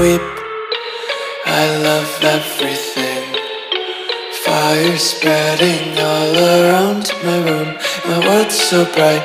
weep. I love everything. Fire spreading all around my room. My world's so bright.